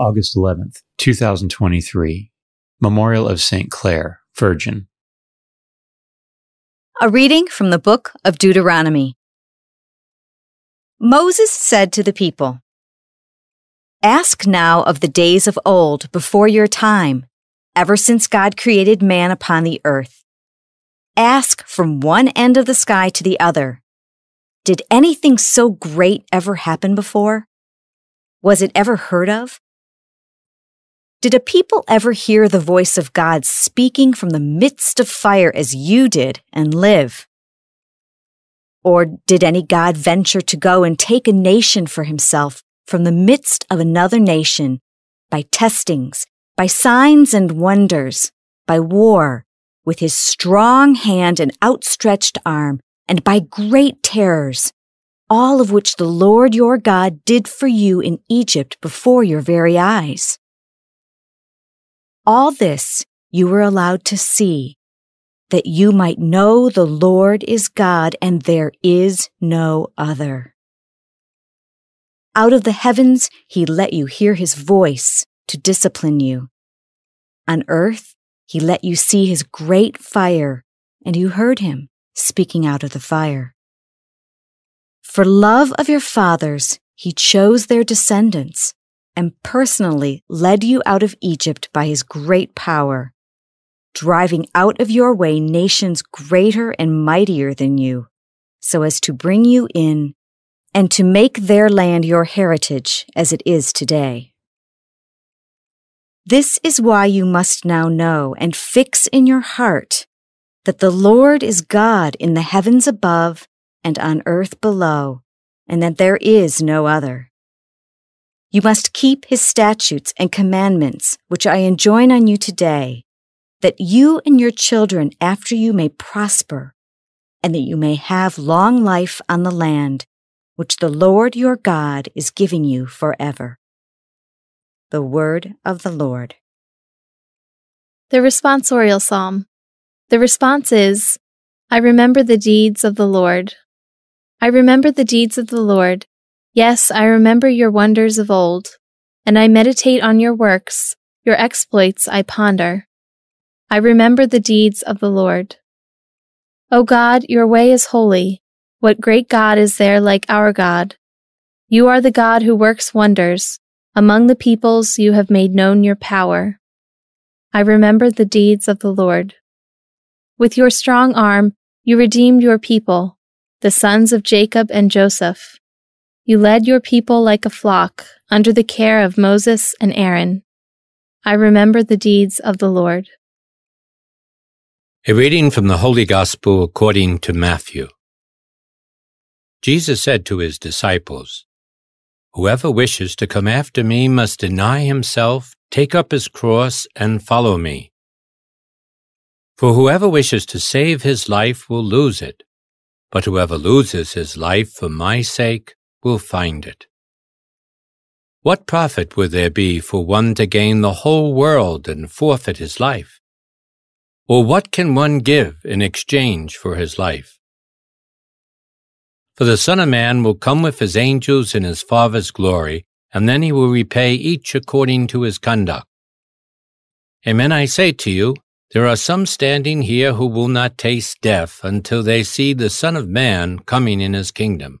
August 11th, 2023. Memorial of St. Clare, Virgin. A reading from the book of Deuteronomy. Moses said to the people, Ask now of the days of old before your time, ever since God created man upon the earth. Ask from one end of the sky to the other. Did anything so great ever happen before? Was it ever heard of? Did a people ever hear the voice of God speaking from the midst of fire as you did and live? Or did any God venture to go and take a nation for himself from the midst of another nation by testings, by signs and wonders, by war, with his strong hand and outstretched arm, and by great terrors, all of which the Lord your God did for you in Egypt before your very eyes? All this you were allowed to see, that you might know the Lord is God and there is no other. Out of the heavens he let you hear his voice to discipline you. On earth he let you see his great fire, and you heard him speaking out of the fire. For love of your fathers, he chose their descendants and personally led you out of Egypt by his great power, driving out of your way nations greater and mightier than you, so as to bring you in and to make their land your heritage as it is today. This is why you must now know and fix in your heart that the Lord is God in the heavens above and on earth below, and that there is no other. You must keep his statutes and commandments, which I enjoin on you today, that you and your children after you may prosper, and that you may have long life on the land, which the Lord your God is giving you forever. The Word of the Lord. The Responsorial Psalm. The response is, I remember the deeds of the Lord. I remember the deeds of the Lord. Yes, I remember your wonders of old, and I meditate on your works, your exploits I ponder. I remember the deeds of the Lord. O God, your way is holy. What great God is there like our God? You are the God who works wonders. Among the peoples you have made known your power. I remember the deeds of the Lord. With your strong arm, you redeemed your people, the sons of Jacob and Joseph. You led your people like a flock under the care of Moses and Aaron. I remember the deeds of the Lord. A reading from the Holy Gospel according to Matthew. Jesus said to his disciples, Whoever wishes to come after me must deny himself, take up his cross, and follow me. For whoever wishes to save his life will lose it, but whoever loses his life for my sake will find it. What profit would there be for one to gain the whole world and forfeit his life? Or what can one give in exchange for his life? For the Son of Man will come with his angels in his Father's glory, and then he will repay each according to his conduct. Amen, I say to you, there are some standing here who will not taste death until they see the Son of Man coming in his kingdom.